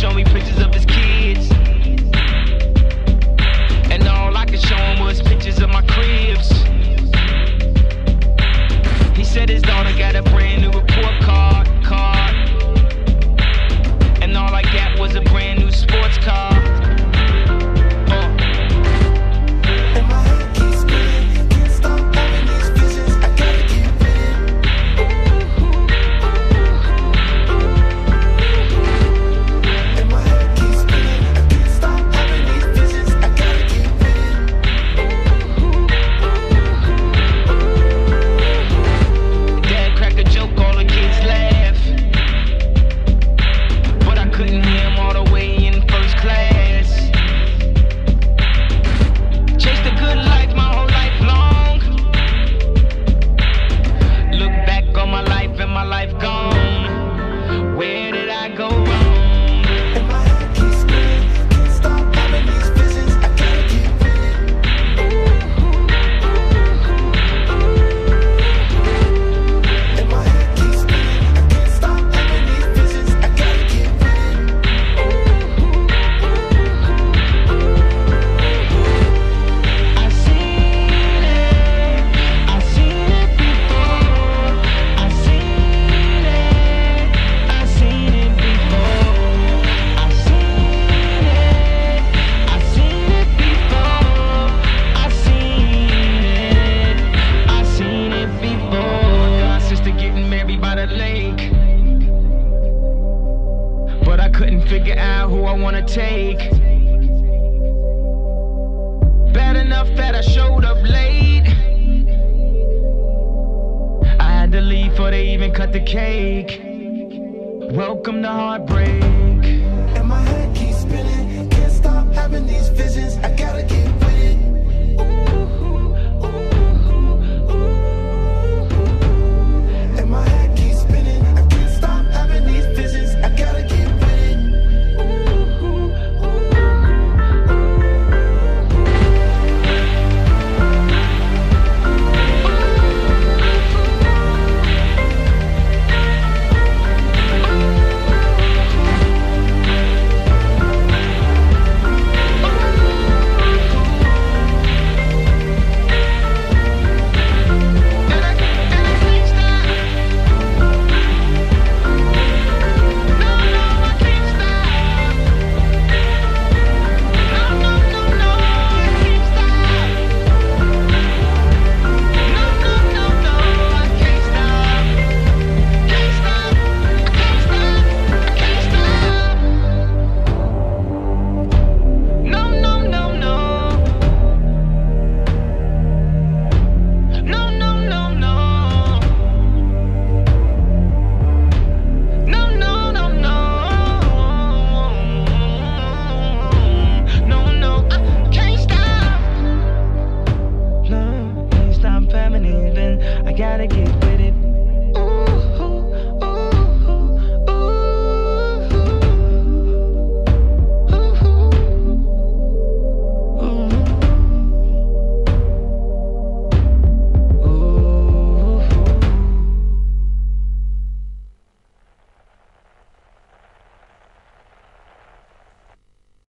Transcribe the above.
show me pictures of his kids. be by the lake. But I couldn't figure out who I wanna take. Bad enough that I showed up late. I had to leave before they even cut the cake. Welcome to heartbreak. Gotta get with